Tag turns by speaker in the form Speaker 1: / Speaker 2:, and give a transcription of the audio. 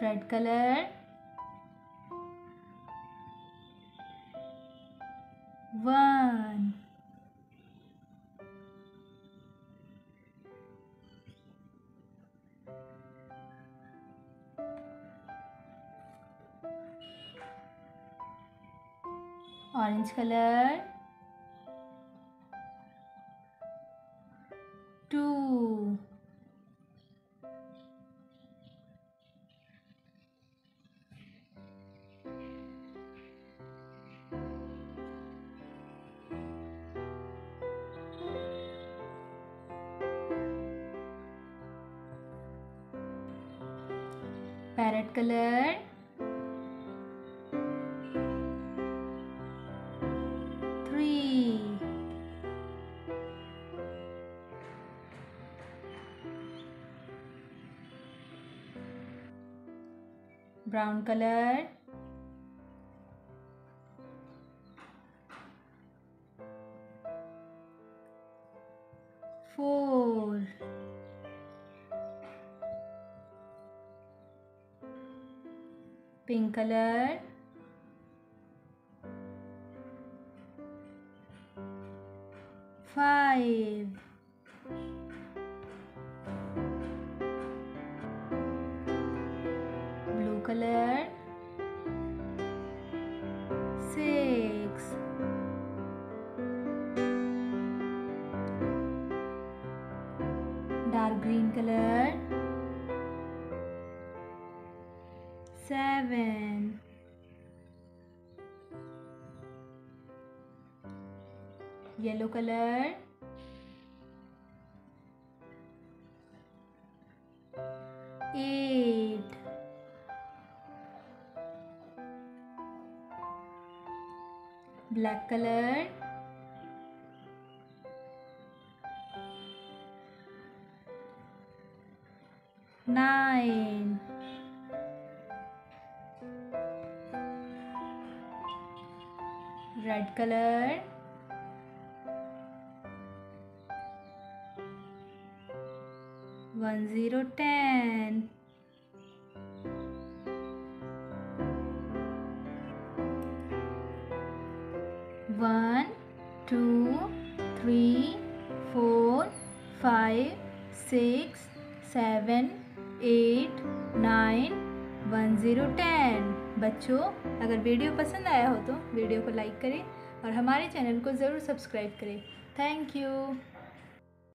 Speaker 1: red color. One. Orange color. Two parrot color. Three. Brown color. Four pink color. Five. Blue color. Six. Dark green color seven. Yellow color. Eight. Black color. Nine red color. One zero ten. One two three four five six seven eight nine one zero ten. बच्चों, अगर video पसंद आया हो तो video को like करें और हमारे चैनल को ज़रूर सब्सक्राइब करें। Thank you.